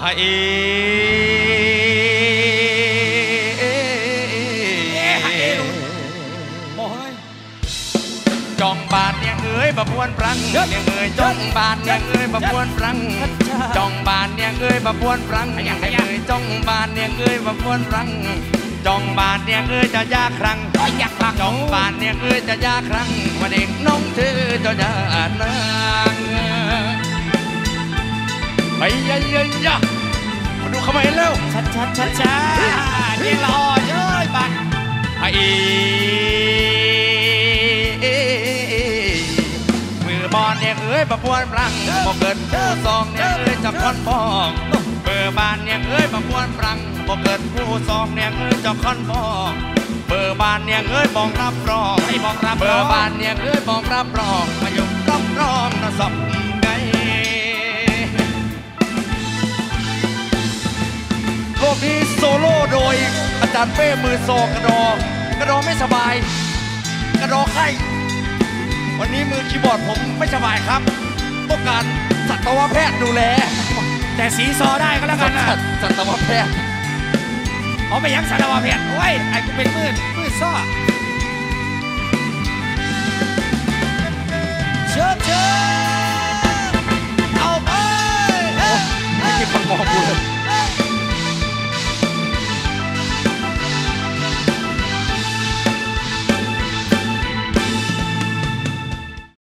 ให้เอโอ้ยจองบาทเนี่ยเอ้ยบะพวนปรังเชิเนี่ยญเอ้ยจองบาทเนี่ยเอ้ยบะพวนปรังเชิญจองบาทเนี่ยเอ้ยบะพวนปรังอะไรอย่างเนี่ยไรอย่างเอ้ยจองบาทเนี่ยเอ้ยบะพวนปรังจองบาทเนี่ยเอ้ยจะยากครั้งโอ้ยอยากฟังจองบาทเนี่ยเอ้ยจะยากครั้งวันเด็กน้องเธอจะยาก ไอ้ยัยยัยยะมาดูเขามาเห็นแล้วชัดชัดชัดชัดนี่รอเอ้ยบัตรไอ้มือบอลเนี่ยเอ้ยประพวนปรังบอกเกิดผู้ซองเนี่ยเอ้ยจะคอนฟองเบอร์บานเนี่ยเอ้ยประพวนปรังบอกเกิดผู้ซองเนี่ยเอ้ยจะคอนฟองเบอร์บานเนี่ยเอ้ยบอกรับรองให้บอกรับเบอร์บานเนี่ยเอ้ยบอกรับรองมายุ นี้โซโล่โดยอาจารย์เป้มือโซกระดองกระดองไม่สบาย กระดองไข้ วันนี้มือคีย์บอร์ดผมไม่สบายครับ ต้องการสัตวแพทย์ดูแล แต่สีซอได้ก็แล้วกันนะสัตวแพทย์เอาไปยังสัตวแพทย์โอ้ยไอ้กูเป็นมืดมืดซ้อ